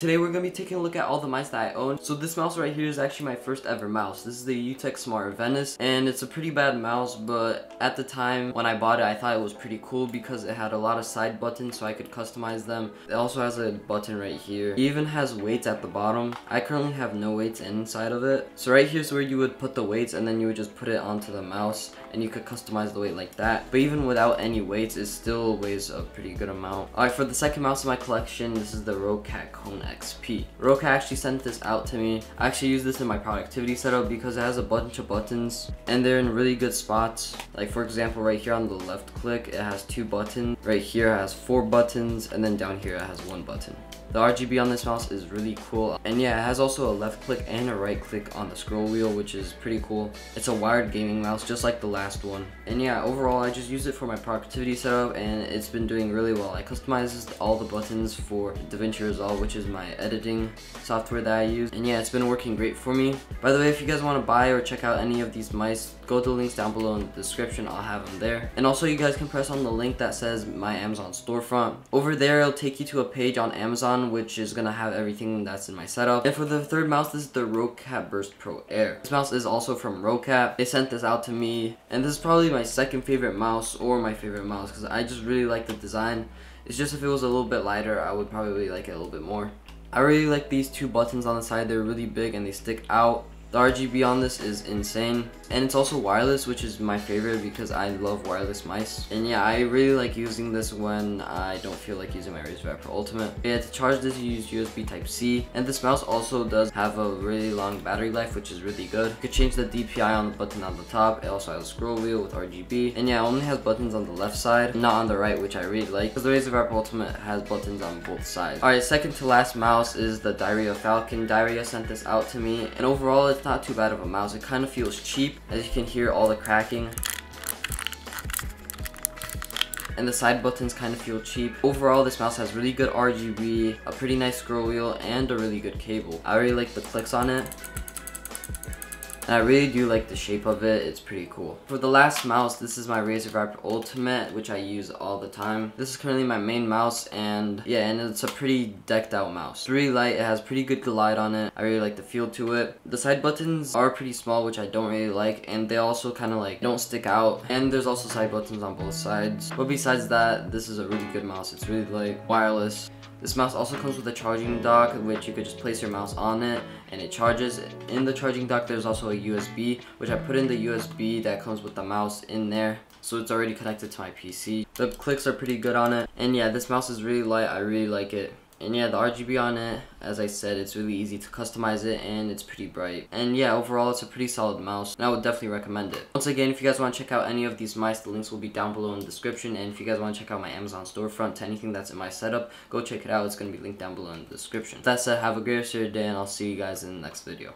Today we're going to be taking a look at all the mice that I own. So this mouse right here is actually my first ever mouse. This is the Utech Smart Venus and it's a pretty bad mouse but at the time when I bought it I thought it was pretty cool because it had a lot of side buttons so I could customize them. It also has a button right here. It even has weights at the bottom. I currently have no weights inside of it. So right here's where you would put the weights and then you would just put it onto the mouse and you could customize the weight like that. But even without any weights it still weighs a pretty good amount. Alright for the second mouse in my collection this is the Roccat Kone XP. Roccat actually sent this out to me. I actually use this in my productivity setup because it has a bunch of buttons and they're in really good spots. Like for example, right here on the left click, it has two buttons. Right here it has four buttons and then down here it has one button. The RGB on this mouse is really cool. And yeah, it has also a left click and a right click on the scroll wheel, which is pretty cool. It's a wired gaming mouse, just like the last one. And yeah, overall, I just use it for my productivity setup, and it's been doing really well. I customized all the buttons for DaVinci Resolve, which is my editing software that I use. And yeah, it's been working great for me. By the way, if you guys want to buy or check out any of these mice, go to the links down below in the description. I'll have them there. And also, you guys can press on the link that says my Amazon storefront. Over there, it'll take you to a page on Amazon which is gonna have everything that's in my setup. And for the third mouse, this is the Roccat Burst Pro Air. This mouse is also from Roccat. They sent this out to me, and this is probably my second favorite mouse or my favorite mouse because I just really like the design. It's just if it was a little bit lighter, I would probably like it a little bit more. I really like these two buttons on the side. They're really big and they stick out. The RGB on this is insane. And it's also wireless, which is my favorite because I love wireless mice. And yeah, I really like using this when I don't feel like using my Razer Viper Ultimate. Yeah, to charge this, you use USB Type-C. And this mouse also does have a really long battery life, which is really good. You could change the DPI on the button on the top. It also has a scroll wheel with RGB. And yeah, it only has buttons on the left side, not on the right, which I really like. Because the Razer Viper Ultimate has buttons on both sides. Alright, second to last mouse is the Dierya Falcon. Dierya sent this out to me. And overall, it's not too bad of a mouse. It kind of feels cheap. As you can hear all the cracking. and the side buttons kind of feel cheap. Overall, this mouse has really good RGB, a pretty nice scroll wheel, and a really good cable. I really like the clicks on it. And I really do like the shape of it. It's pretty cool. For the last mouse, this is my Razer Viper Ultimate, which I use all the time. This is currently my main mouse, and yeah, and it's a pretty decked out mouse. It's really light. It has pretty good glide on it. I really like the feel to it. The side buttons are pretty small, which I don't really like, and they also kind of like don't stick out. And there's also side buttons on both sides. But besides that, this is a really good mouse. It's really light, wireless. This mouse also comes with a charging dock, which you could just place your mouse on it and it charges. In the charging dock, there's also a USB, which I put in the USB that comes with the mouse in there. So it's already connected to my PC. The clicks are pretty good on it. And yeah, this mouse is really light. I really like it. And yeah, the RGB on it, as I said, it's really easy to customize it and it's pretty bright. And yeah, overall, it's a pretty solid mouse and I would definitely recommend it. Once again, if you guys want to check out any of these mice, the links will be down below in the description. And if you guys want to check out my Amazon storefront to anything that's in my setup, go check it out. It's going to be linked down below in the description. With that said, have a great rest of your day and I'll see you guys in the next video.